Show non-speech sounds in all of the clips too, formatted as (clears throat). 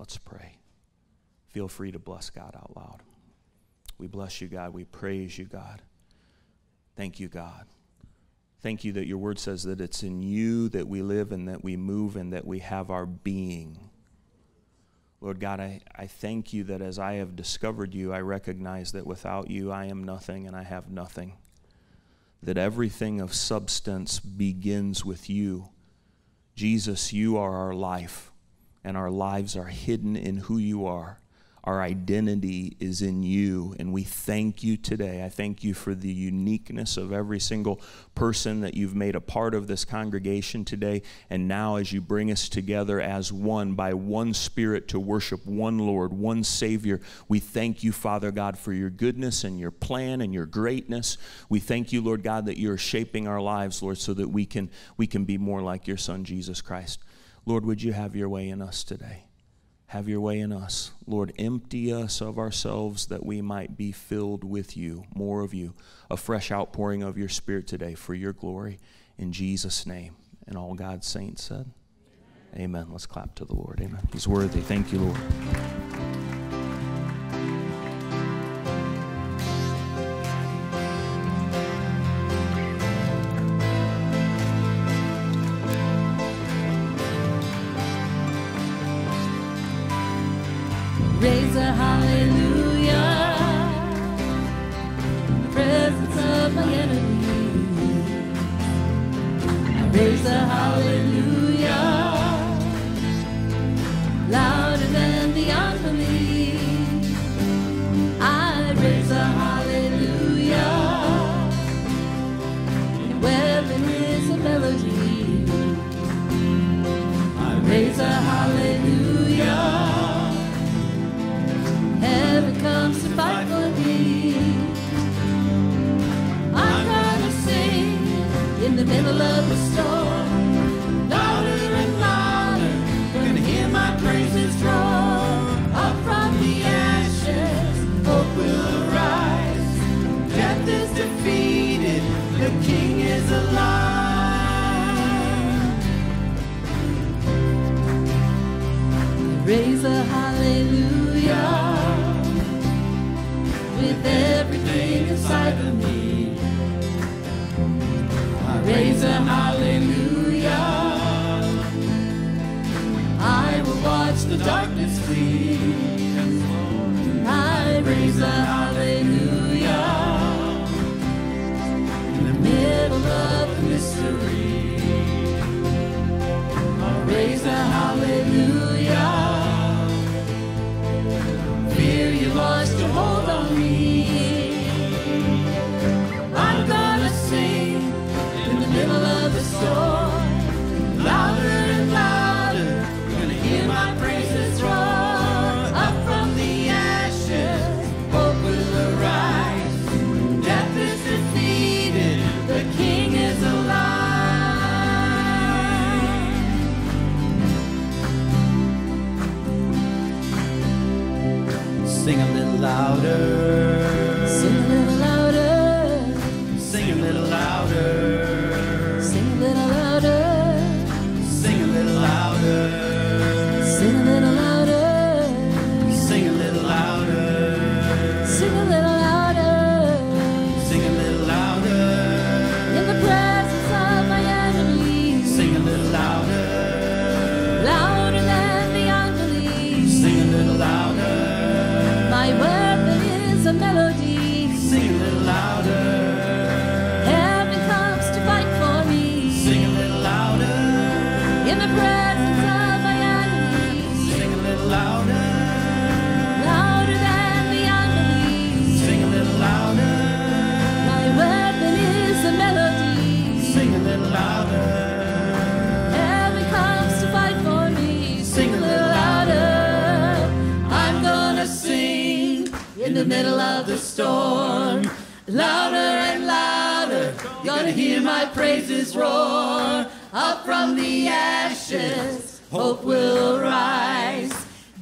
Let's pray. Feel free to bless God out loud. We bless you, God. We praise you, God. Thank you, God. Thank you that your word says that it's in you that we live and that we move and that we have our being. Lord God, I, I thank you that as I have discovered you, I recognize that without you I am nothing and I have nothing. That everything of substance begins with you. Jesus, you are our life, and our lives are hidden in who you are. Our identity is in you, and we thank you today. I thank you for the uniqueness of every single person that you've made a part of this congregation today. And now, as you bring us together as one by one Spirit to worship one Lord, one Savior, we thank you, Father God, for your goodness and your plan and your greatness. We thank you, Lord God, that you're shaping our lives, Lord, so that we can, we can be more like your Son, Jesus Christ. Lord, would you have your way in us today? Have your way in us. Lord, empty us of ourselves that we might be filled with you, more of you, a fresh outpouring of your Spirit today for your glory. In Jesus' name. And all God's saints said, Amen. Amen. Let's clap to the Lord. Amen. He's worthy. Thank you, Lord. storm. Louder and louder, you're gonna hear my praises roar. Up from the ashes, hope will rise.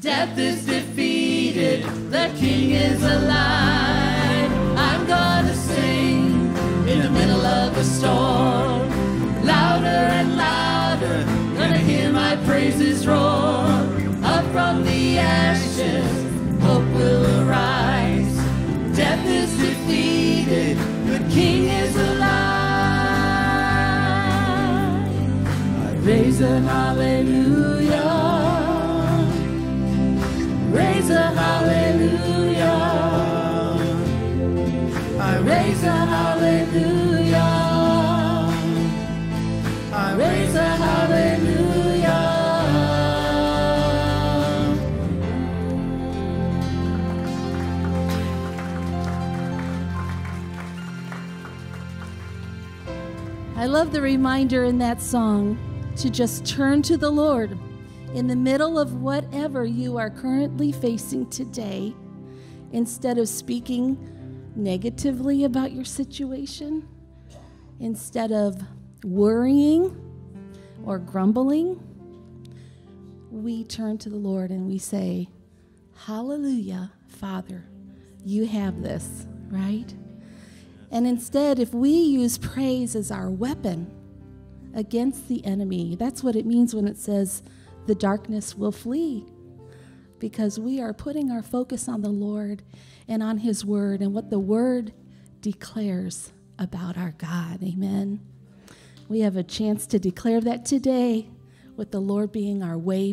Death is defeated, the king is alive. I'm gonna sing in the middle of the storm. Louder and louder, gonna hear my praises roar. Up from the ashes, hope will arise. King is alive. I raise a hallelujah. Raise a hallelujah. I raise a hallelujah. I love the reminder in that song to just turn to the Lord in the middle of whatever you are currently facing today instead of speaking negatively about your situation, instead of worrying or grumbling. We turn to the Lord and we say, Hallelujah, Father, you have this, right? And instead, if we use praise as our weapon against the enemy, that's what it means when it says the darkness will flee. Because we are putting our focus on the Lord and on His Word and what the Word declares about our God. Amen. We have a chance to declare that today with the Lord being our way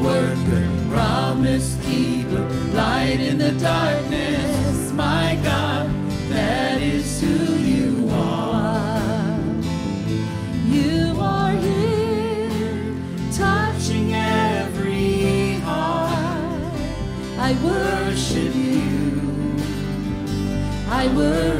worker, promise keeper, light in the darkness. My God, that is who you are. You are here, touching every heart. I worship you. I worship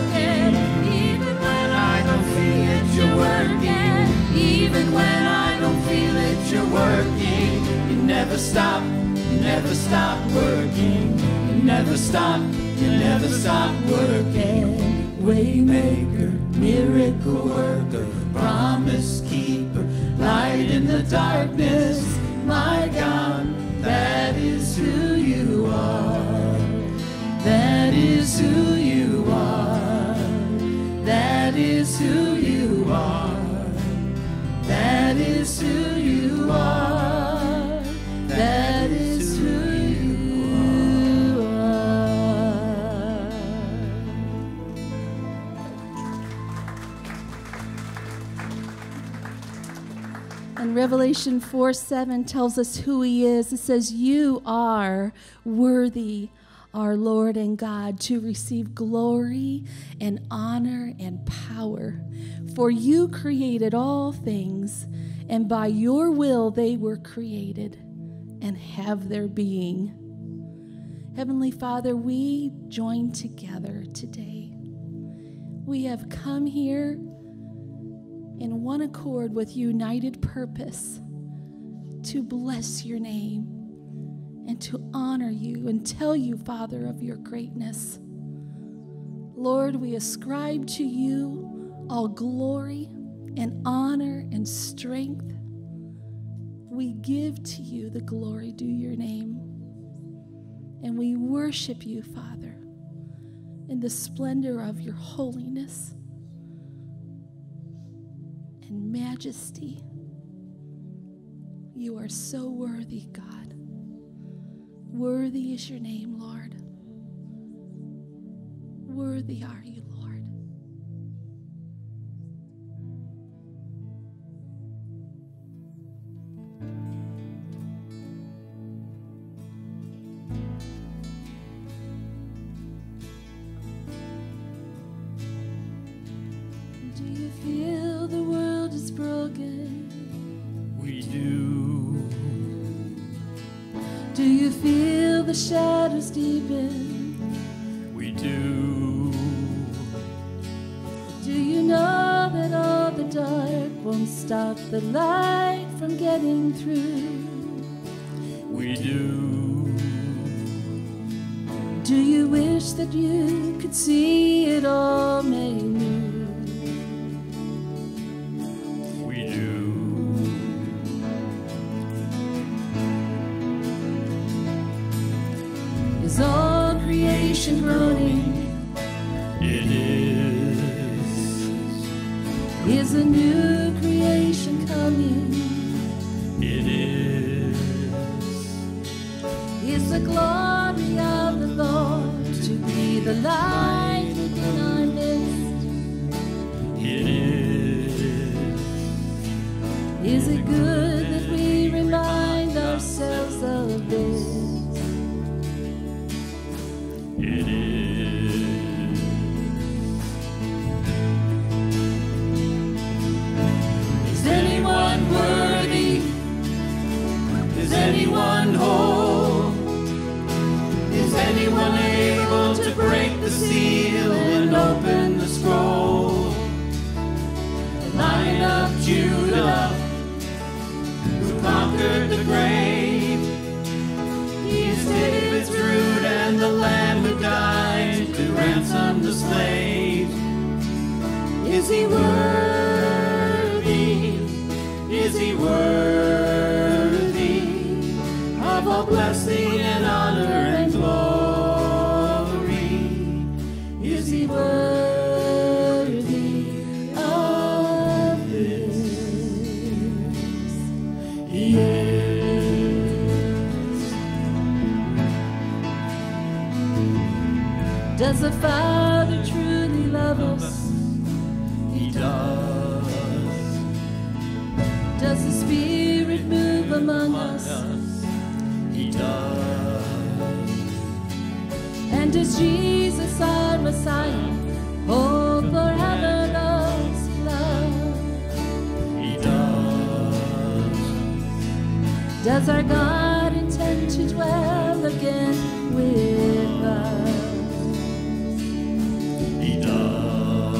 Even when I don't feel it, you're working. You never stop, you never stop working. You never stop, you never stop working. Waymaker, miracle worker, promise keeper, light in the darkness. My God, that is who you are. That is who you are. That is who you are. That is who you are. That is who you are. And Revelation 4 7 tells us who he is. It says, You are worthy, our Lord and God, to receive glory and honor and power. For you created all things, and by your will they were created and have their being. Heavenly Father, we join together today. We have come here in one accord with united purpose to bless your name and to honor you and tell you, Father, of your greatness. Lord, we ascribe to you all glory and honor and strength. We give to you the glory due your name. And we worship you, Father, in the splendor of your holiness and majesty. You are so worthy, God. Worthy is your name, Lord. Worthy are you, It is. Is the glory of the Lord to be the light Does our God intend to dwell again with us? He does.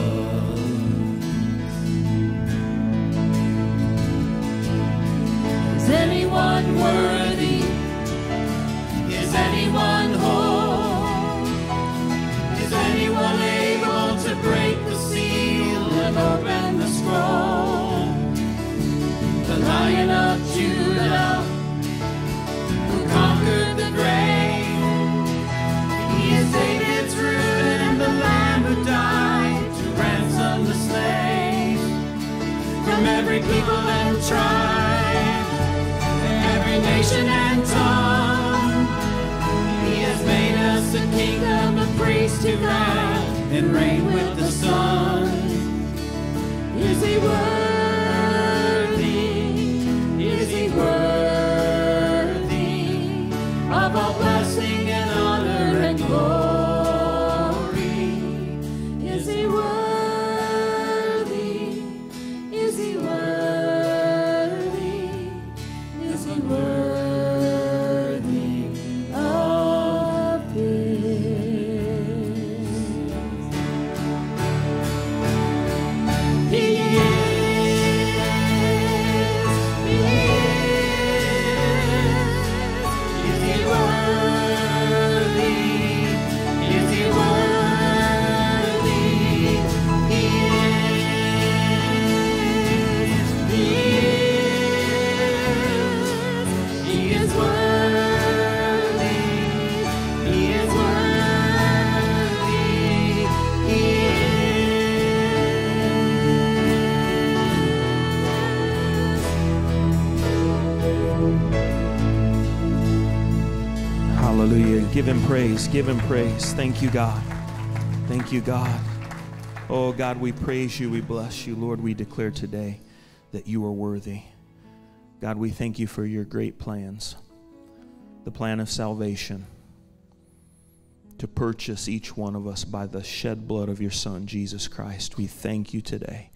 Is anyone worthy? Tribe, every nation and tongue. He has made us a kingdom of priests to God and reign with the Son. Is he worthy? Give him praise. Give him praise. Thank you, God. Thank you, God. Oh, God, we praise you. We bless you. Lord, we declare today that you are worthy. God, we thank you for your great plans the plan of salvation to purchase each one of us by the shed blood of your Son, Jesus Christ. We thank you today.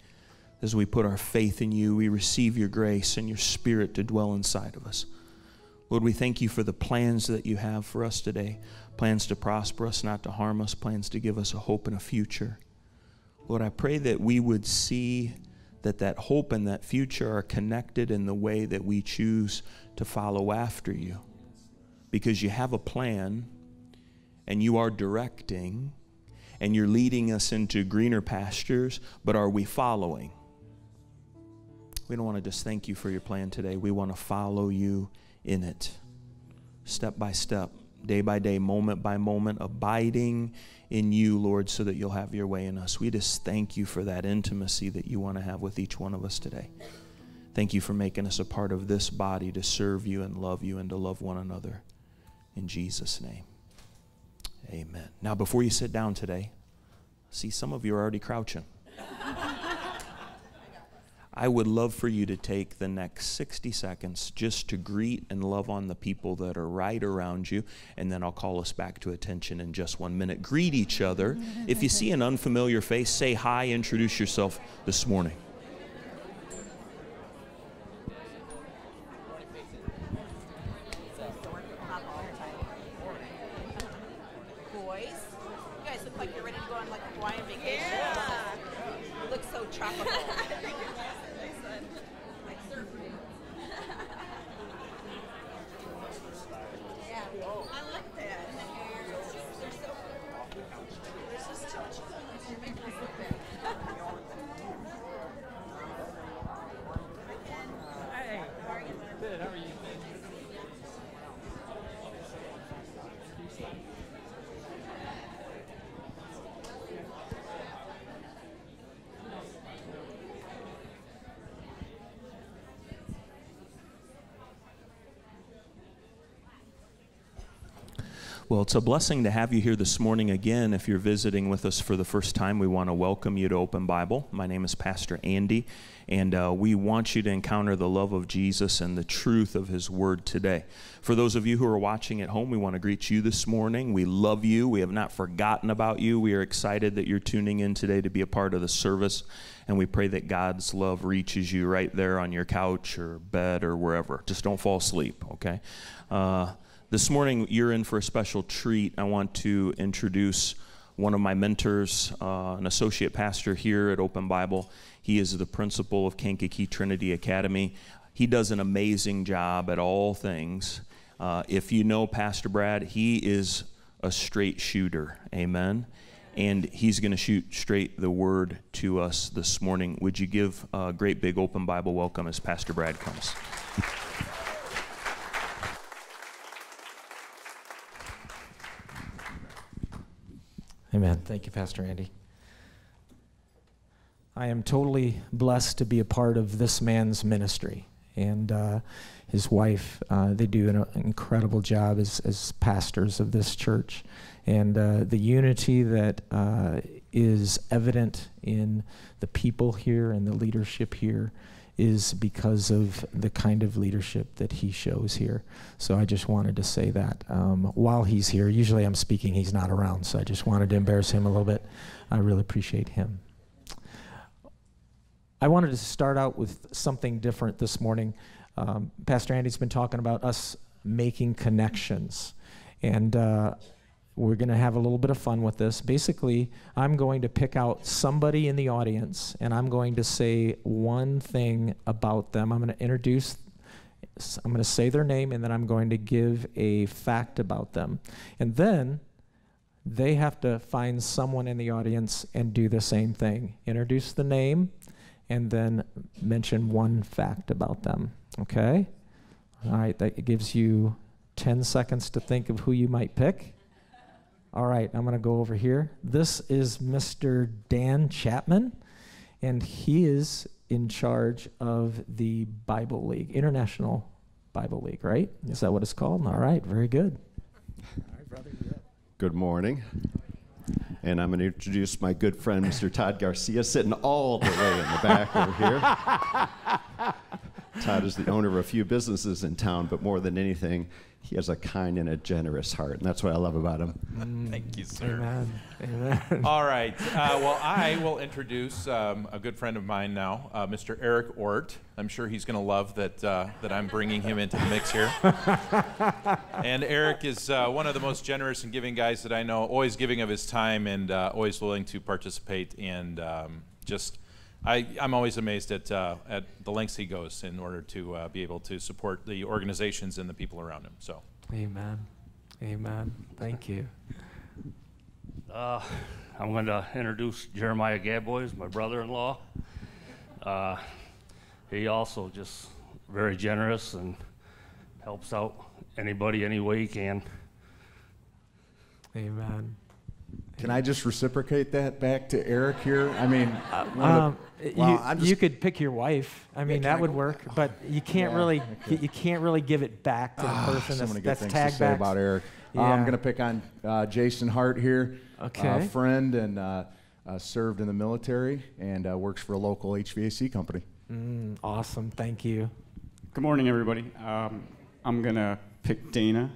As we put our faith in you, we receive your grace and your spirit to dwell inside of us. Lord, we thank you for the plans that you have for us today plans to prosper us, not to harm us, plans to give us a hope and a future. Lord, I pray that we would see that that hope and that future are connected in the way that we choose to follow after you. Because you have a plan and you are directing and you're leading us into greener pastures, but are we following? We don't want to just thank you for your plan today. We want to follow you in it, step by step, day by day, moment by moment, abiding in you, Lord, so that you'll have your way in us. We just thank you for that intimacy that you want to have with each one of us today. Thank you for making us a part of this body to serve you and love you and to love one another. In Jesus' name. Amen. Now, before you sit down today, see some of you are already crouching. (laughs) I would love for you to take the next 60 seconds just to greet and love on the people that are right around you, and then I'll call us back to attention in just one minute. Greet each other. If you see an unfamiliar face, say hi, introduce yourself this morning. Boys, you guys look like you're ready to go on like a Hawaiian vacation. You look so tropical. I like that. They're so They're just so You're making us look bad. Hey. How are you? Good. How are you? Well, it's a blessing to have you here this morning again. If you're visiting with us for the first time, we want to welcome you to Open Bible. My name is Pastor Andy, and uh, we want you to encounter the love of Jesus and the truth of His Word today. For those of you who are watching at home, we want to greet you this morning. We love you. We have not forgotten about you. We are excited that you're tuning in today to be a part of the service, and we pray that God's love reaches you right there on your couch or bed or wherever. Just don't fall asleep, okay? Uh, this morning, you're in for a special treat. I want to introduce one of my mentors, uh, an associate pastor here at Open Bible. He is the principal of Kankakee Trinity Academy. He does an amazing job at all things. Uh, if you know Pastor Brad, he is a straight shooter. Amen. And he's going to shoot straight the word to us this morning. Would you give a great big open Bible welcome as Pastor Brad comes? Amen. Thank you, Pastor Andy. I am totally blessed to be a part of this man's ministry. And uh, his wife, uh, they do an incredible job as, as pastors of this church. And uh, the unity that uh, is evident in the people here and the leadership here is because of the kind of leadership that he shows here. So I just wanted to say that um, while he's here. Usually I'm speaking, he's not around, so I just wanted to embarrass him a little bit. I really appreciate him. I wanted to start out with something different this morning. Um, Pastor Andy's been talking about us making connections. And uh, we're going to have a little bit of fun with this. Basically, I'm going to pick out somebody in the audience and I'm going to say one thing about them. I'm going to introduce, I'm going to say their name and then I'm going to give a fact about them. And then they have to find someone in the audience and do the same thing. Introduce the name and then mention one fact about them. Okay? All right, that gives you 10 seconds to think of who you might pick. All right, I'm going to go over here. This is Mr. Dan Chapman, and he is in charge of the Bible League, International Bible League, right? Is that what it's called? All right, very good. Good morning. And I'm going to introduce my good friend, Mr. Todd Garcia, sitting all the way in the back over here. (laughs) Todd is the owner of a few businesses in town, but more than anything, he has a kind and a generous heart, and that's what I love about him. Thank you, sir. Amen. Amen. All right. Uh, well, I will introduce um, a good friend of mine now, uh, Mr. Eric Ort. I'm sure he's going to love that uh, that I'm bringing him into the mix here. (laughs) and Eric is uh, one of the most generous and giving guys that I know. Always giving of his time and uh, always willing to participate and um, just. I, am always amazed at, uh, at the lengths he goes in order to uh, be able to support the organizations and the people around him. So, Amen. Amen. Thank you. Uh, I'm going to introduce Jeremiah Gaboys, my brother-in-law. Uh, he also just very generous and helps out anybody any way he can. Amen. Can I just reciprocate that back to Eric here? I mean, (laughs) Um, the- you, well, I'm just- you could pick your wife. I mean, can that I would go work, but you can't Yeah, really okay. you can't really give it back to the Ah, person so that's, many good that's things tag to say about Eric. Uh, I'm going to pick on uh, Jason Hart here. Okay. Uh, friend and uh, uh, served in the military and uh, works for a local HVAC company. Mm, awesome. Thank you. Good morning, everybody. Um, I'm gonna pick Dana.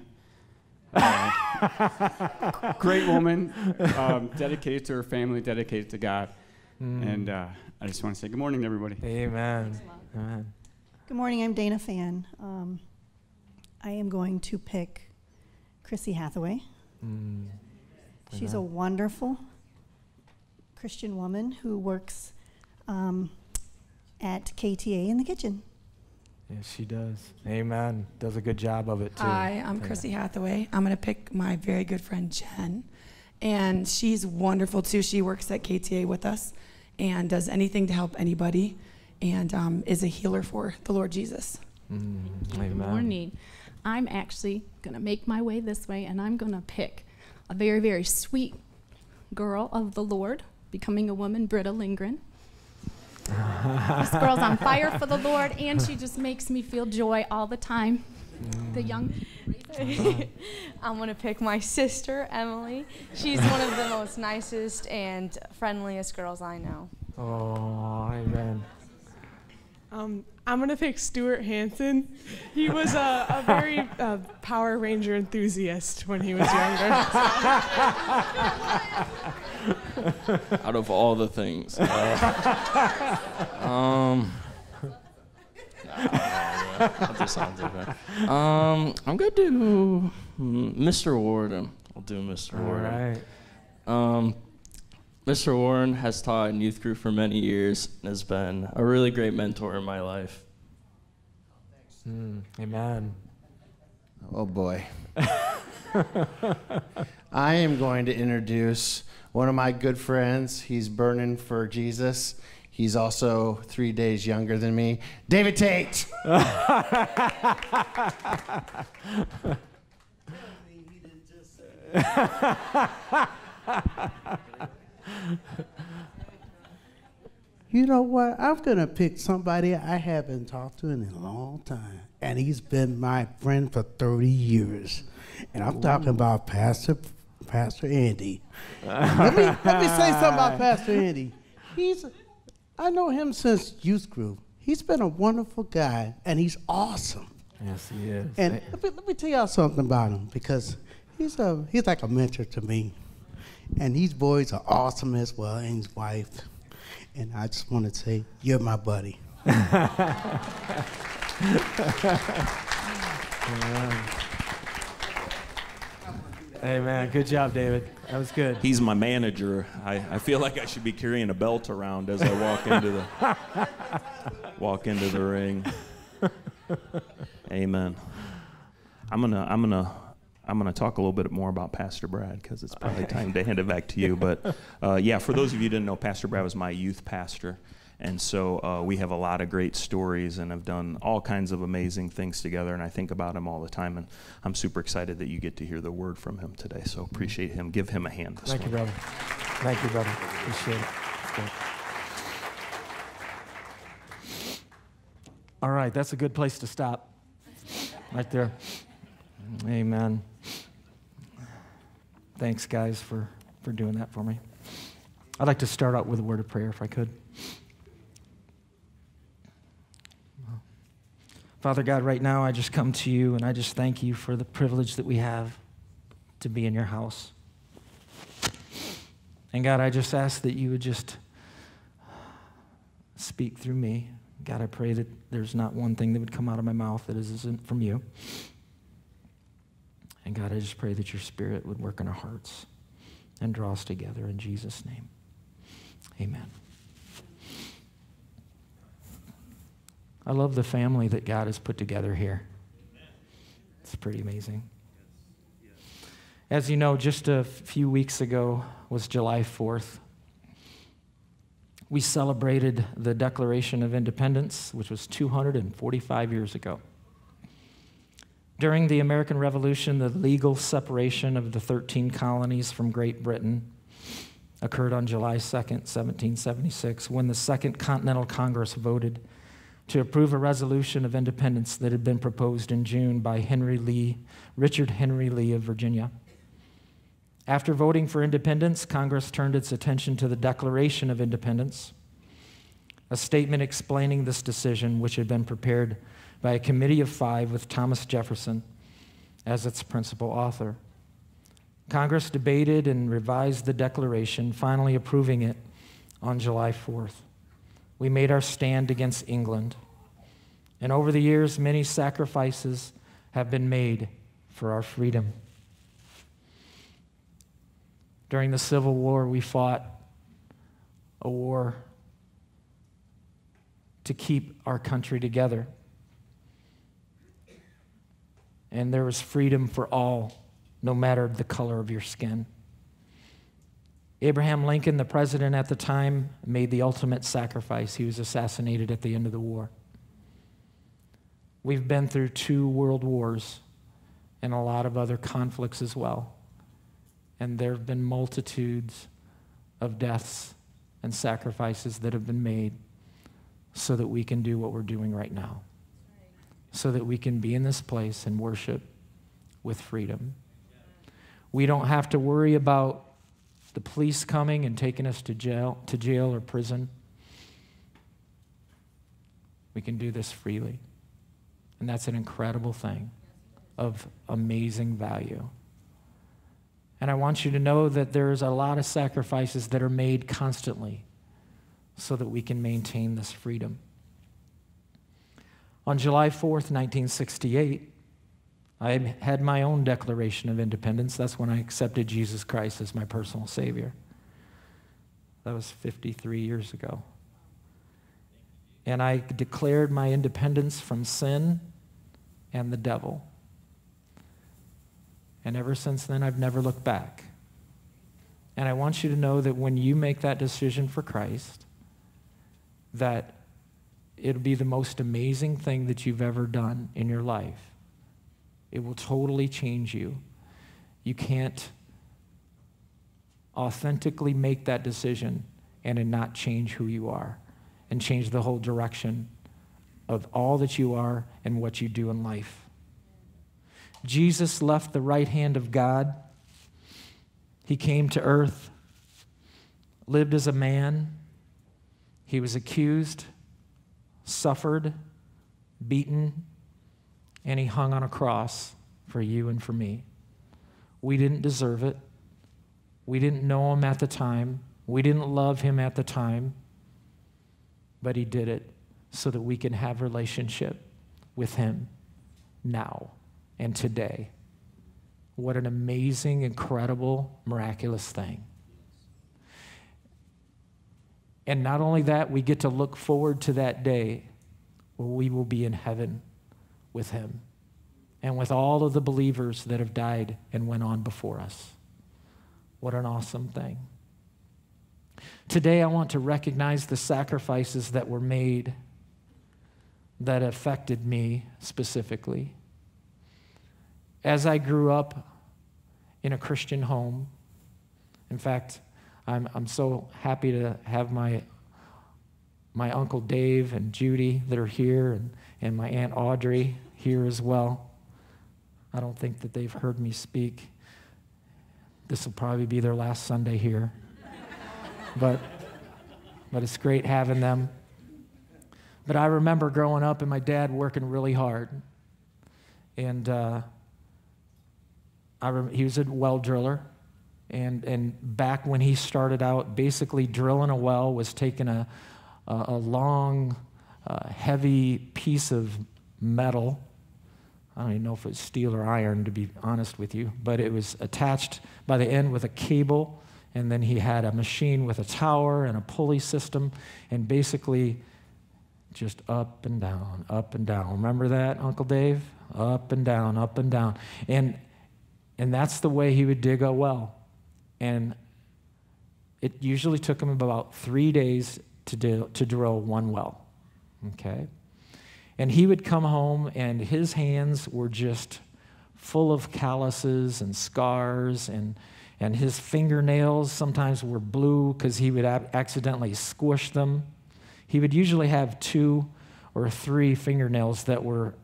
Uh, (laughs) great woman, um, dedicated to her family, dedicated to God, and uh, I just want to say good morning to everybody. Amen. Amen. Good morning, I'm Dana Fan. Um, I am going to pick Chrissy Hathaway. Mm, She's a wonderful Christian woman who works um, at KTA in the kitchen. Yes, she does. Amen. Does a good job of it too. Hi, I'm Yeah. Chrissy Hathaway. I'm going to pick my very good friend Jen. And she's wonderful too. She works at KTA with us and does anything to help anybody and um, is a healer for the Lord Jesus. Mm, Good morning. I'm actually going to make my way this way, and I'm going to pick a very, very sweet girl of the Lord, becoming a woman, Britta Lindgren. This girl's on fire for the Lord, and she just makes me feel joy all the time. The young. (laughs) I'm gonna pick my sister Emily. She's one of the most nicest and friendliest girls I know. Oh, amen. Um, I'm gonna pick Stuart Hansen. He was a, a very uh, Power Ranger enthusiast when he was younger. (laughs) Out of all the things. Uh, um, I'll do something different. Um, I'm gonna do mm, Mr. Warden. I'll do Mr. All Warden. right. Um, Mr. Warren has taught in youth group for many years and has been a really great mentor in my life. Mm, amen. Oh boy. (laughs) I am going to introduce one of my good friends. He's burning for Jesus. He's also three days younger than me. David Tate. (laughs) (laughs) (laughs) You know what? I'm gonna pick somebody I haven't talked to in a long time, and he's been my friend for 30 years. And I'm talking about Pastor Pastor Andy. let me let me say something about (laughs) Pastor Andy. He's I know him since youth group. He's been a wonderful guy, and he's awesome. Yes, he is. And let me, let me tell y'all something about him because he's a he's like a mentor to me, and these boys are awesome as well, and his wife. And I just want to say, you're my buddy. (laughs) Amen. Amen. Good job, David. That was good. He's my manager. I, I feel like I should be carrying a belt around as I walk into the (laughs) walk into the ring. Amen. I'm gonna I'm gonna I'm gonna talk a little bit more about Pastor Brad because it's probably time to hand it back to you. But (laughs) uh, yeah, for those of you who didn't know, Pastor Brad was my youth pastor. And so uh, we have a lot of great stories and have done all kinds of amazing things together. And I think about him all the time. And I'm super excited that you get to hear the word from him today. So appreciate him. Give him a hand this Thank you, brother. Thank you, brother. Appreciate it. All right, that's a good place to stop. Right there. Amen. Thanks, guys, for, for doing that for me. I'd like to start out with a word of prayer, if I could. Father God, right now I just come to you and I just thank you for the privilege that we have to be in your house. And God, I just ask that you would just speak through me. God, I pray that there's not one thing that would come out of my mouth that isn't from you. And God, I just pray that your spirit would work in our hearts and draw us together in Jesus' name. Amen. I love the family that God has put together here. It's pretty amazing. As you know, just a few weeks ago was July 4th. We celebrated the Declaration of Independence, which was 245 years ago. During the American Revolution, the legal separation of the 13 colonies from Great Britain occurred on July 2nd, 1776, when the Second Continental Congress voted to approve a resolution of independence that had been proposed in June by Henry Lee, Richard Henry Lee of Virginia. After voting for independence, Congress turned its attention to the Declaration of Independence, a statement explaining this decision, which had been prepared by a committee of five with Thomas Jefferson as its principal author. Congress debated and revised the Declaration, finally approving it on July 4th. We made our stand against England. And over the years, many sacrifices have been made for our freedom. During the Civil War, we fought a war to keep our country together. And there was freedom for all, no matter the color of your skin. Abraham Lincoln, the president at the time, made the ultimate sacrifice. He was assassinated at the end of the war. We've been through two world wars and a lot of other conflicts as well. And there have been multitudes of deaths and sacrifices that have been made so that we can do what we're doing right now. So that we can be in this place and worship with freedom. We don't have to worry about the police coming and taking us to jail, to jail or prison. We can do this freely. And that's an incredible thing of amazing value. And I want you to know that there's a lot of sacrifices that are made constantly so that we can maintain this freedom. On July 4th, 1968, I had my own Declaration of Independence. That's when I accepted Jesus Christ as my personal Savior. That was 53 years ago. And I declared my independence from sin and the devil. And ever since then, I've never looked back. And I want you to know that when you make that decision for Christ, that it'll be the most amazing thing that you've ever done in your life. It will totally change you. You can't authentically make that decision and it not change who you are and change the whole direction of all that you are and what you do in life. Jesus left the right hand of God. He came to earth, lived as a man. He was accused, suffered, beaten, and he hung on a cross for you and for me. We didn't deserve it. We didn't know him at the time. We didn't love him at the time. But he did it so that we can have relationship with him now and today. What an amazing, incredible, miraculous thing. And not only that, we get to look forward to that day where we will be in heaven with Him and with all of the believers that have died and went on before us. What an awesome thing. Today, I want to recognize the sacrifices that were made that affected me specifically. As I grew up in a Christian home, in fact, I'm, I'm so happy to have my, my Uncle Dave and Judy that are here, and, and my Aunt Audrey here as well. I don't think that they've heard me speak. This will probably be their last Sunday here. but, but it's great having them. But I remember growing up and my dad working really hard. And uh, I rem- he was a well driller. And, and back when he started out, basically drilling a well was taking a, a, a long, uh, heavy piece of metal. I don't even know if it was steel or iron, to be honest with you, but it was attached by the end with a cable. And then he had a machine with a tower and a pulley system. And basically, just up and down, up and down. Remember that, Uncle Dave? Up and down, up and down. And, and that's the way he would dig a well. And it usually took him about three days to, do, to drill one well. Okay? And he would come home, and his hands were just full of calluses and scars, and, and his fingernails sometimes were blue because he would accidentally squish them. He would usually have two or three fingernails that were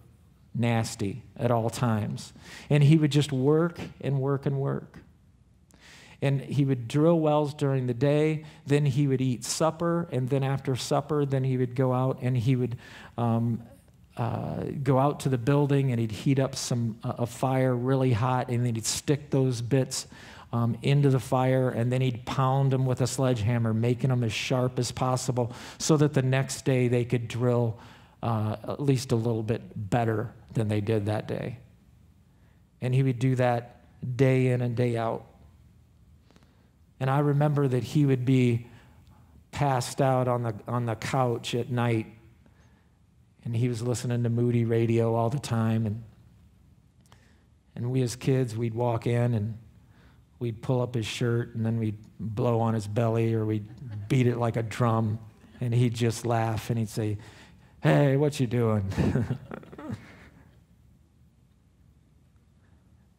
nasty at all times. And he would just work and work and work. And he would drill wells during the day, then he would eat supper, and then after supper, then he would go out and he would um, uh, go out to the building and he'd heat up some uh, a fire really hot, and then he'd stick those bits um, into the fire, and then he'd pound them with a sledgehammer, making them as sharp as possible, so that the next day they could drill uh, at least a little bit better than they did that day. And he would do that day in and day out. And I remember that he would be passed out on the, on the couch at night, and he was listening to Moody radio all the time. And, and we as kids, we'd walk in and we'd pull up his shirt, and then we'd blow on his belly, or we'd beat it like a drum, and he'd just laugh and he'd say, Hey, what you doing? (laughs)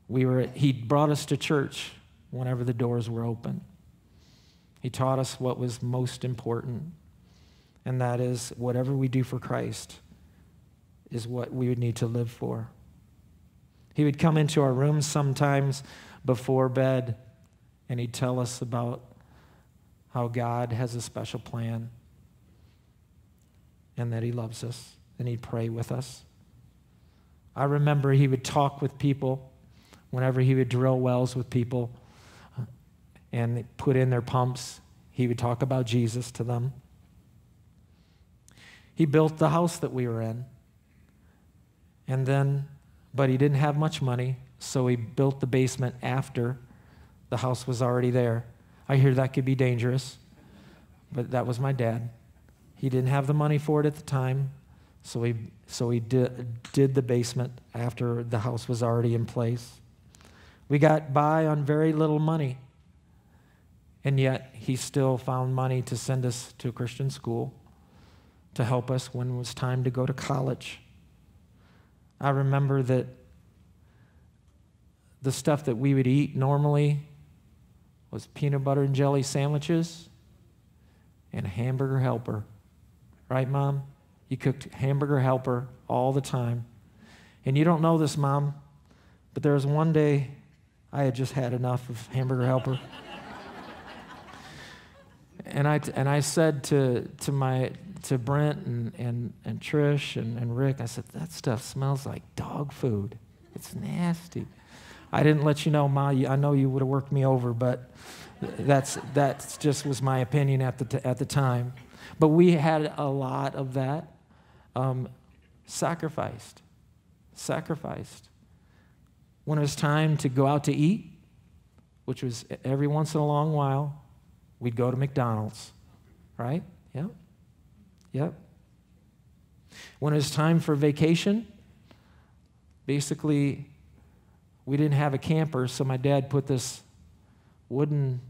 we were, he brought us to church whenever the doors were open. He taught us what was most important, and that is whatever we do for Christ, is what we would need to live for. He would come into our rooms sometimes before bed and he'd tell us about how God has a special plan and that he loves us and he'd pray with us. I remember he would talk with people whenever he would drill wells with people and put in their pumps. He would talk about Jesus to them. He built the house that we were in. And then, but he didn't have much money, so he built the basement after the house was already there. I hear that could be dangerous, but that was my dad. He didn't have the money for it at the time, so he, so he did, did the basement after the house was already in place. We got by on very little money, and yet he still found money to send us to a Christian school to help us when it was time to go to college. I remember that the stuff that we would eat normally was peanut butter and jelly sandwiches and a hamburger helper. Right, Mom? You cooked hamburger helper all the time. And you don't know this, Mom, but there was one day I had just had enough of hamburger helper. (laughs) and I, and I said to, to, my, to Brent and, and, and Trish and, and Rick, I said, that stuff smells like dog food. It's nasty. I didn't let you know, Ma. I know you would have worked me over, but that's, that's just was my opinion at the, t- at the time. But we had a lot of that um, sacrificed. Sacrificed. When it was time to go out to eat, which was every once in a long while, we'd go to McDonald's, right? Yep. Yep. When it was time for vacation, basically, we didn't have a camper, so my dad put this wooden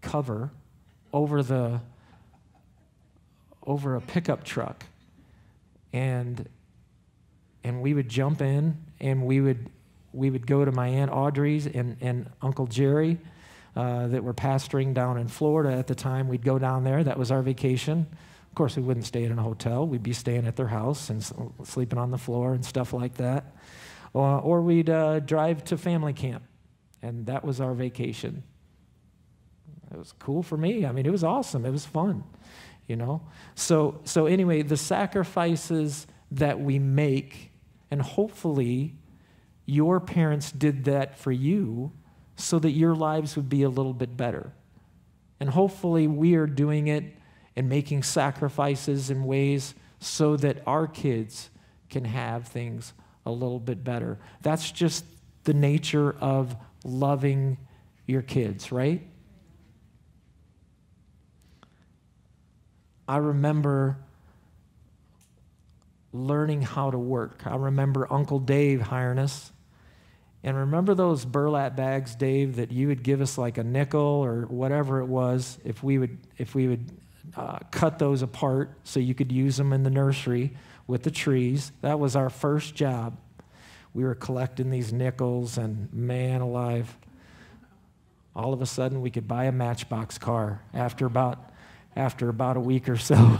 cover over the over a pickup truck and and we would jump in and we would we would go to my aunt audrey's and, and uncle jerry uh, that were pastoring down in florida at the time. We'd go down there. That was our vacation. Of course we wouldn't stay in a hotel. We'd be staying at their house and sleeping on the floor and stuff like that. Uh, or we'd uh, drive to family camp. And that was our vacation. It was cool for me. I mean it was awesome. It was fun you know? So so anyway the sacrifices that we make and hopefully your parents did that for you so that your lives would be a little bit better and hopefully we are doing it and making sacrifices in ways so that our kids can have things a little bit better that's just the nature of loving your kids right I remember learning how to work. I remember Uncle Dave hiring us. And remember those burlap bags, Dave, that you would give us like a nickel or whatever it was if we would, if we would uh, cut those apart so you could use them in the nursery with the trees. That was our first job. We were collecting these nickels, and man alive, all of a sudden we could buy a matchbox car after about after about a week or so. (laughs)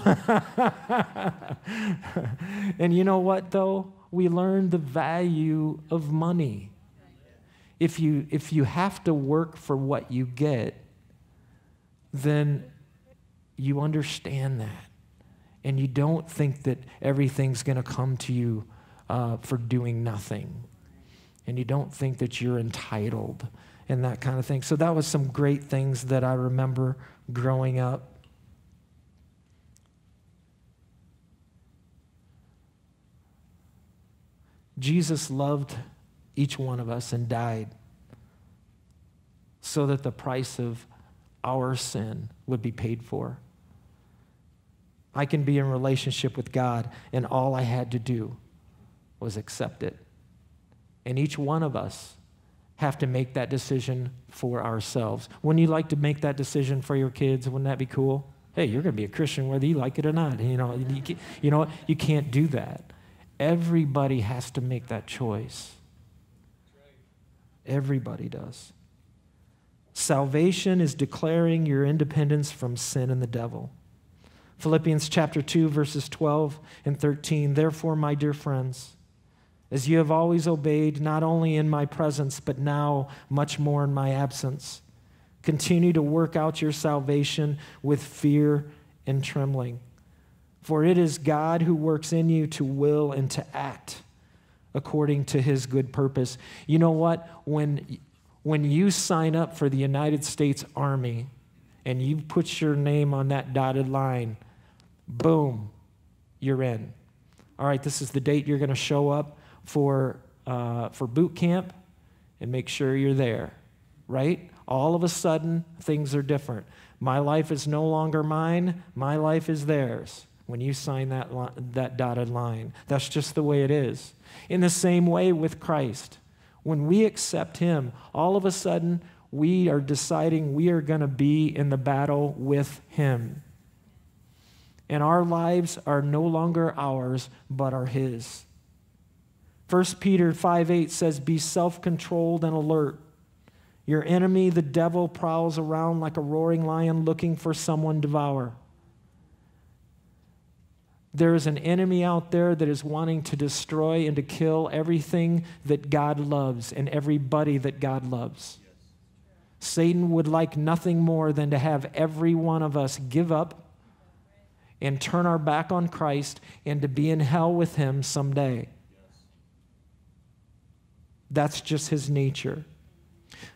and you know what, though? We learned the value of money. If you, if you have to work for what you get, then you understand that. And you don't think that everything's going to come to you uh, for doing nothing. And you don't think that you're entitled and that kind of thing. So, that was some great things that I remember growing up. Jesus loved each one of us and died so that the price of our sin would be paid for. I can be in relationship with God, and all I had to do was accept it. And each one of us have to make that decision for ourselves. Wouldn't you like to make that decision for your kids? Wouldn't that be cool? Hey, you're going to be a Christian whether you like it or not. You know, you, you know, you can't do that. Everybody has to make that choice. Everybody does. Salvation is declaring your independence from sin and the devil. Philippians chapter 2, verses 12 and 13. Therefore, my dear friends, as you have always obeyed, not only in my presence, but now much more in my absence, continue to work out your salvation with fear and trembling. For it is God who works in you to will and to act according to his good purpose. You know what? When, when you sign up for the United States Army and you put your name on that dotted line, boom, you're in. All right, this is the date you're going to show up for, uh, for boot camp and make sure you're there, right? All of a sudden, things are different. My life is no longer mine, my life is theirs when you sign that, li- that dotted line. That's just the way it is. In the same way with Christ, when we accept Him, all of a sudden we are deciding we are going to be in the battle with Him. And our lives are no longer ours, but are His. 1 Peter 5 8 says, Be self controlled and alert. Your enemy, the devil, prowls around like a roaring lion looking for someone to devour. There is an enemy out there that is wanting to destroy and to kill everything that God loves and everybody that God loves. Satan would like nothing more than to have every one of us give up and turn our back on Christ and to be in hell with him someday. That's just his nature.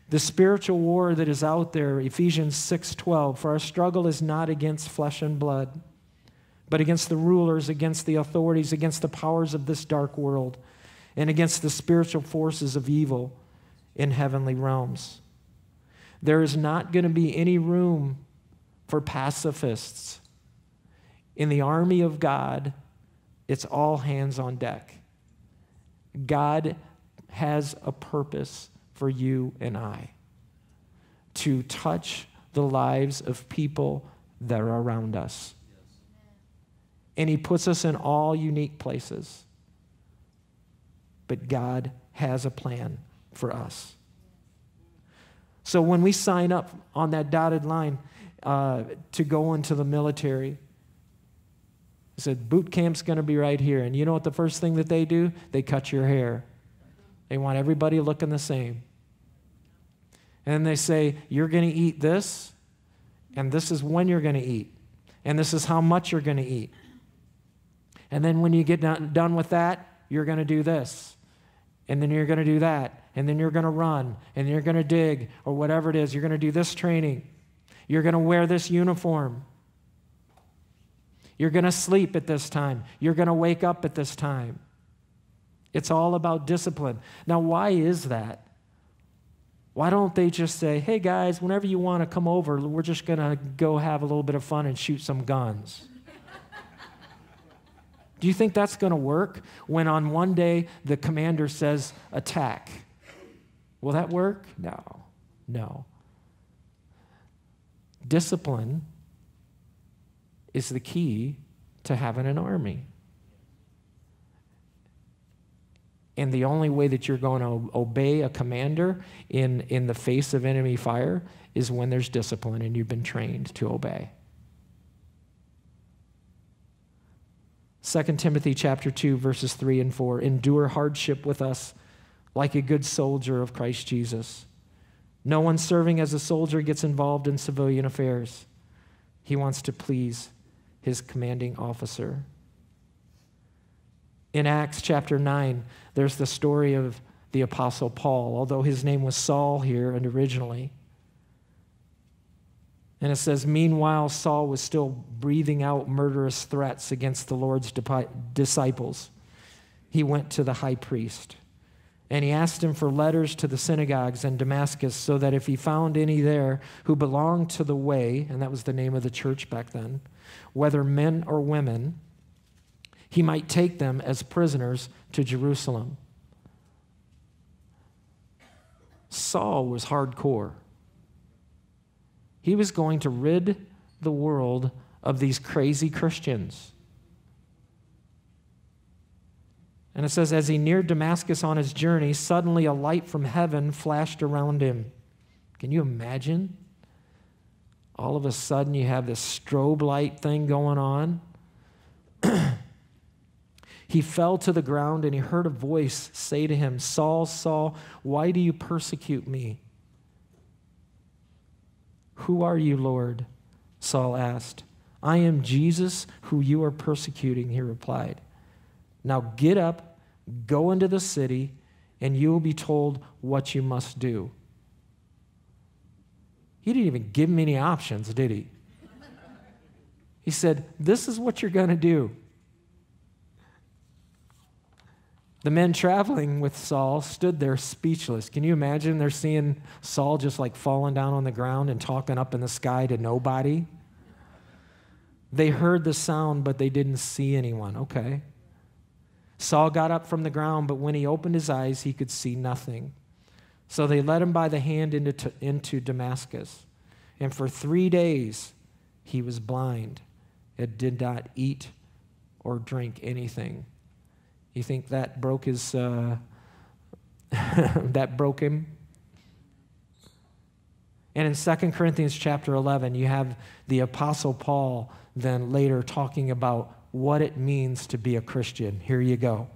The spiritual war that is out there, Ephesians 6:12, for our struggle is not against flesh and blood, but against the rulers, against the authorities, against the powers of this dark world, and against the spiritual forces of evil in heavenly realms. There is not going to be any room for pacifists. In the army of God, it's all hands on deck. God has a purpose for you and I to touch the lives of people that are around us. And He puts us in all unique places. But God has a plan for us. So when we sign up on that dotted line uh, to go into the military, I said, boot camp's going to be right here. And you know what the first thing that they do? They cut your hair. They want everybody looking the same. And they say, You're going to eat this, and this is when you're going to eat, and this is how much you're going to eat. And then when you get done, with that, you're going to do this, and then you're going to do that, and then you're going to run, and you're going to dig, or whatever it is. You're going to do this training. You're going to wear this uniform. You're going to sleep at this time. You're going to wake up at this time. It's all about discipline. Now, why is that? Why don't they just say, hey guys, whenever you want to come over, we're just going to go have a little bit of fun and shoot some guns? Do you think that's going to work when on one day the commander says, attack? Will that work? No, no. Discipline is the key to having an army. And the only way that you're going to obey a commander in, in the face of enemy fire is when there's discipline and you've been trained to obey. 2 Timothy chapter 2 verses 3 and 4 endure hardship with us like a good soldier of Christ Jesus. No one serving as a soldier gets involved in civilian affairs. He wants to please his commanding officer. In Acts chapter 9, there's the story of the Apostle Paul, although his name was Saul here and originally. And it says, Meanwhile, Saul was still breathing out murderous threats against the Lord's disciples. He went to the high priest and he asked him for letters to the synagogues in Damascus so that if he found any there who belonged to the way, and that was the name of the church back then, whether men or women, he might take them as prisoners to Jerusalem. Saul was hardcore. He was going to rid the world of these crazy Christians. And it says, as he neared Damascus on his journey, suddenly a light from heaven flashed around him. Can you imagine? all of a sudden you have this strobe light thing going on. (clears throat) he fell to the ground and he heard a voice say to him, Saul, Saul, why do you persecute me? Who are you, Lord? Saul asked. I am Jesus who you are persecuting, he replied. Now get up, go into the city, and you will be told what you must do. He didn't even give me any options, did he? He said, This is what you're going to do. The men traveling with Saul stood there speechless. Can you imagine? They're seeing Saul just like falling down on the ground and talking up in the sky to nobody. They heard the sound, but they didn't see anyone. Okay. Saul got up from the ground, but when he opened his eyes, he could see nothing. So they led him by the hand into, into Damascus. And for three days, he was blind and did not eat or drink anything. You think that broke his, uh, (laughs) that broke him? And in 2 Corinthians chapter 11, you have the Apostle Paul then later talking about what it means to be a Christian. Here you go.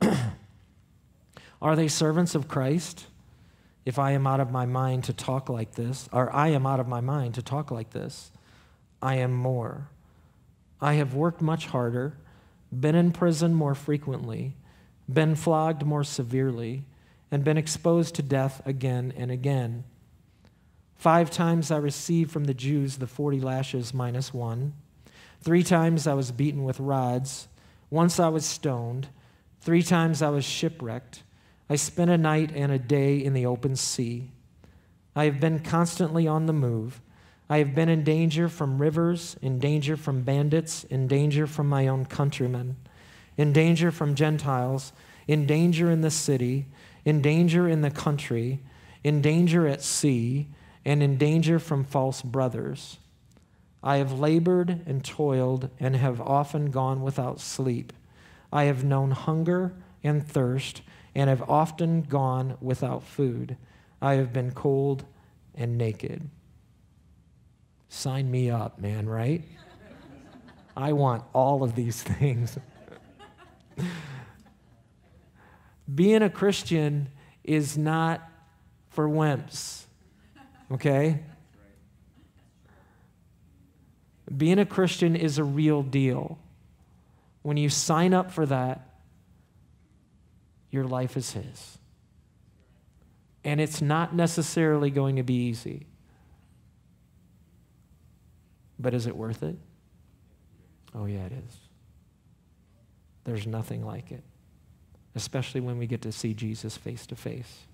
(clears throat) Are they servants of Christ? If I am out of my mind to talk like this, or I am out of my mind to talk like this, I am more. I have worked much harder, been in prison more frequently, been flogged more severely, and been exposed to death again and again. Five times I received from the Jews the 40 lashes minus one. Three times I was beaten with rods. Once I was stoned. Three times I was shipwrecked. I spent a night and a day in the open sea. I have been constantly on the move. I have been in danger from rivers, in danger from bandits, in danger from my own countrymen, in danger from Gentiles, in danger in the city, in danger in the country, in danger at sea, and in danger from false brothers. I have labored and toiled and have often gone without sleep. I have known hunger and thirst and have often gone without food. I have been cold and naked. Sign me up, man, right? I want all of these things. Being a Christian is not for wimps, okay? Being a Christian is a real deal. When you sign up for that, your life is His. And it's not necessarily going to be easy. But is it worth it? Oh, yeah, it is. There's nothing like it, especially when we get to see Jesus face to face.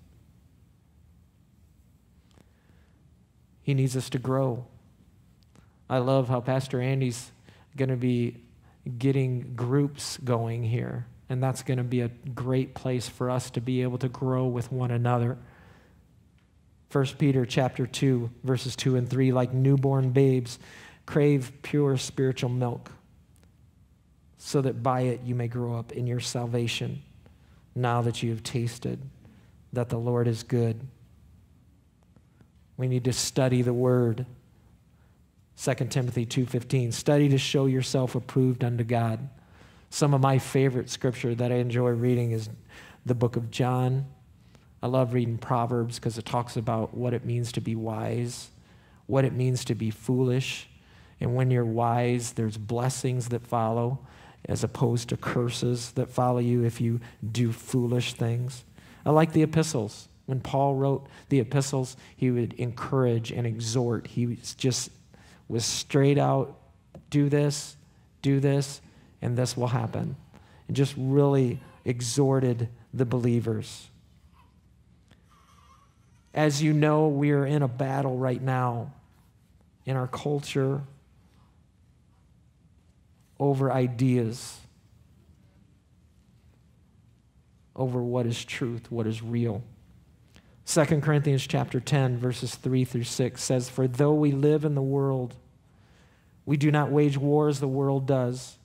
He needs us to grow. I love how Pastor Andy's going to be getting groups going here. And that's going to be a great place for us to be able to grow with one another. 1 Peter chapter 2 verses 2 and 3 like newborn babes crave pure spiritual milk so that by it you may grow up in your salvation now that you have tasted that the Lord is good. We need to study the word 2 Timothy 2:15 study to show yourself approved unto God. Some of my favorite scripture that I enjoy reading is the book of John. I love reading Proverbs because it talks about what it means to be wise, what it means to be foolish. And when you're wise, there's blessings that follow as opposed to curses that follow you if you do foolish things. I like the epistles. When Paul wrote the epistles, he would encourage and exhort. He was just was straight out do this, do this, and this will happen. And just really exhorted the believers. As you know, we are in a battle right now in our culture over ideas, over what is truth, what is real. 2 Corinthians chapter 10 verses 3 through 6 says for though we live in the world we do not wage war as the world does.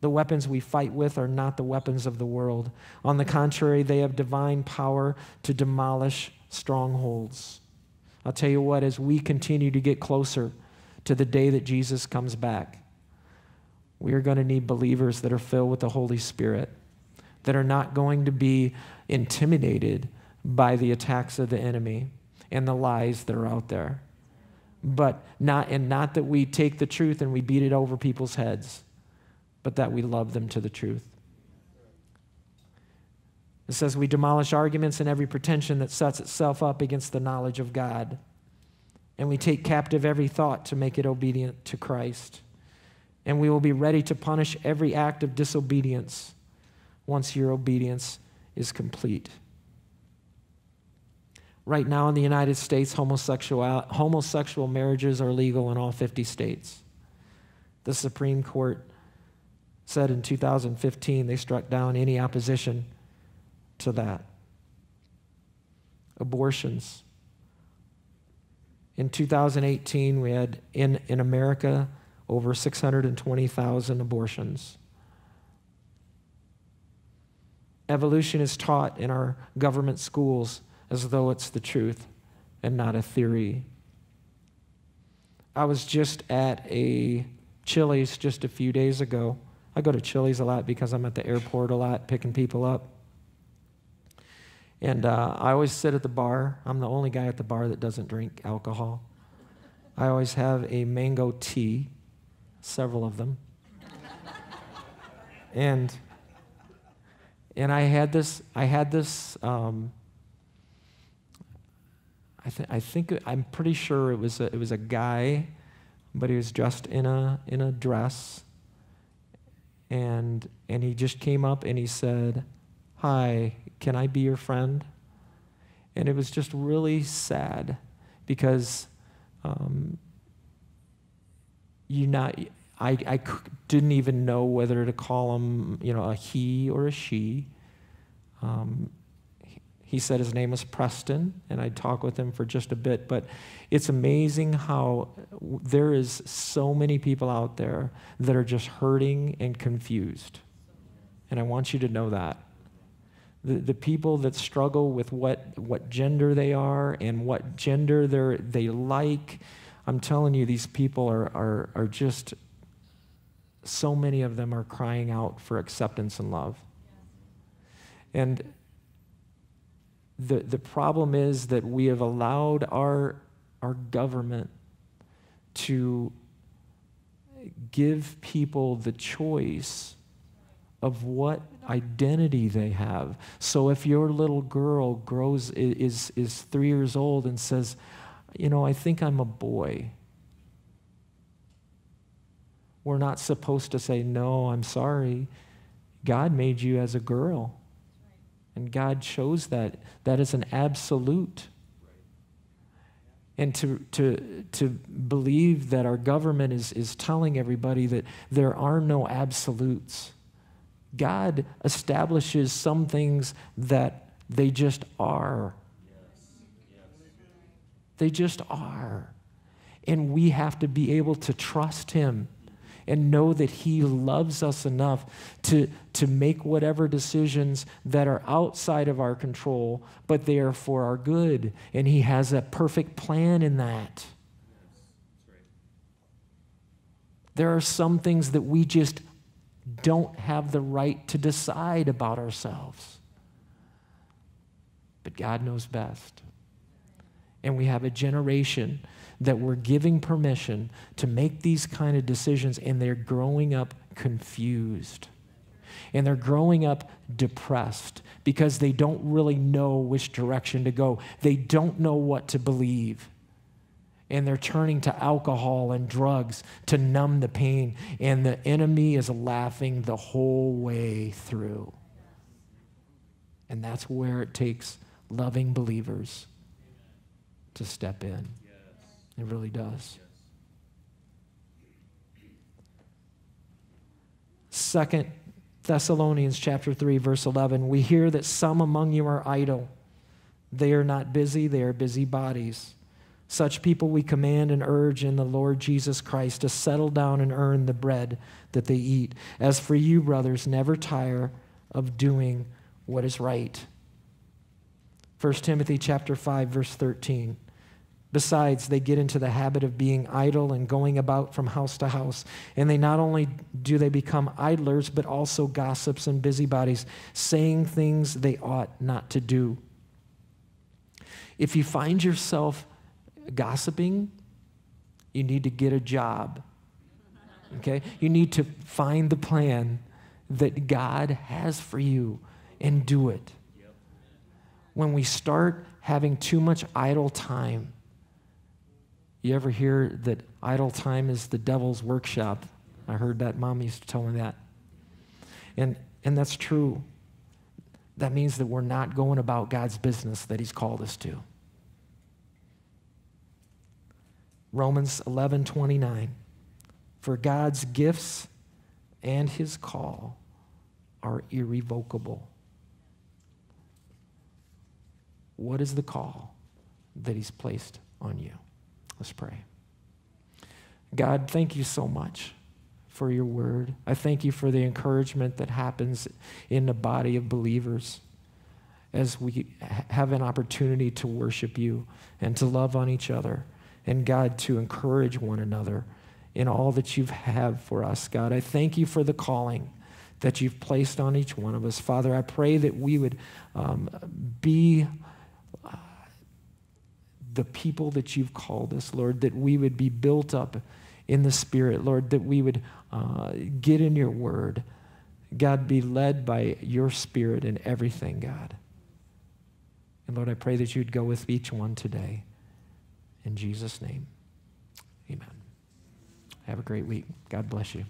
The weapons we fight with are not the weapons of the world. On the contrary, they have divine power to demolish strongholds. I'll tell you what, as we continue to get closer to the day that Jesus comes back, we are going to need believers that are filled with the Holy Spirit, that are not going to be intimidated by the attacks of the enemy and the lies that are out there. But not, and not that we take the truth and we beat it over people's heads, but that we love them to the truth. It says, We demolish arguments and every pretension that sets itself up against the knowledge of God. And we take captive every thought to make it obedient to Christ. And we will be ready to punish every act of disobedience once your obedience is complete. Right now in the United States, homosexual, homosexual marriages are legal in all 50 states. The Supreme Court said in 2015 they struck down any opposition to that. Abortions. In 2018, we had in, in America over 620,000 abortions. Evolution is taught in our government schools as though it's the truth and not a theory. I was just at a Chili's just a few days ago. I go to Chili's a lot because I'm at the airport a lot picking people up. And uh, I always sit at the bar. I'm the only guy at the bar that doesn't drink alcohol. I always have a mango tea, several of them. and and I had this. I had this. Um, I, th- I think I'm pretty sure it was a, it was a guy, but he was dressed in a in a dress. And and he just came up and he said, "Hi, can I be your friend?" And it was just really sad because um, you not. I, I didn't even know whether to call him, you know, a he or a she. Um, he said his name was Preston, and I'd talk with him for just a bit. But it's amazing how there is so many people out there that are just hurting and confused. And I want you to know that. The, the people that struggle with what, what gender they are and what gender they like, I'm telling you, these people are, are, are just, so many of them are crying out for acceptance and love. And the, the problem is that we have allowed our, our government to give people the choice of what identity they have. So if your little girl grows is is 3 years old and says, "You know, I think I'm a boy." We're not supposed to say, "No, I'm sorry. God made you as a girl." And God chose that. That is an absolute. And to, to, to believe that our government is, is telling everybody that there are no absolutes. God establishes some things that they just are. They just are. And we have to be able to trust Him and know that He loves us enough to, to make whatever decisions that are outside of our control, but they are for our good. And He has a perfect plan in that. There are some things that we just don't have the right to decide about ourselves. But God knows best. And we have a generation that we're giving permission to make these kind of decisions, and they're growing up confused. And they're growing up depressed because they don't really know which direction to go. They don't know what to believe. And they're turning to alcohol and drugs to numb the pain. And the enemy is laughing the whole way through. And that's where it takes loving believers to step in. It really does. Second Thessalonians chapter 3 verse 11 we hear that some among you are idle they are not busy they are busy bodies such people we command and urge in the Lord Jesus Christ to settle down and earn the bread that they eat as for you brothers never tire of doing what is right 1 Timothy chapter 5 verse 13 Besides, they get into the habit of being idle and going about from house to house. And they not only do they become idlers, but also gossips and busybodies, saying things they ought not to do. If you find yourself gossiping, you need to get a job. Okay? You need to find the plan that God has for you and do it. When we start having too much idle time, you ever hear that idle time is the devil's workshop? I heard that mom used to tell me that. And, and that's true. That means that we're not going about God's business that He's called us to. Romans 11 29. For God's gifts and His call are irrevocable. What is the call that He's placed on you? Let's pray. God, thank you so much for your word. I thank you for the encouragement that happens in the body of believers as we have an opportunity to worship you and to love on each other. And God, to encourage one another in all that you have for us, God. I thank you for the calling that you've placed on each one of us. Father, I pray that we would um, be the people that you've called us, Lord, that we would be built up in the Spirit, Lord, that we would uh, get in your word. God, be led by your Spirit in everything, God. And Lord, I pray that you'd go with each one today. In Jesus' name, amen. Have a great week. God bless you.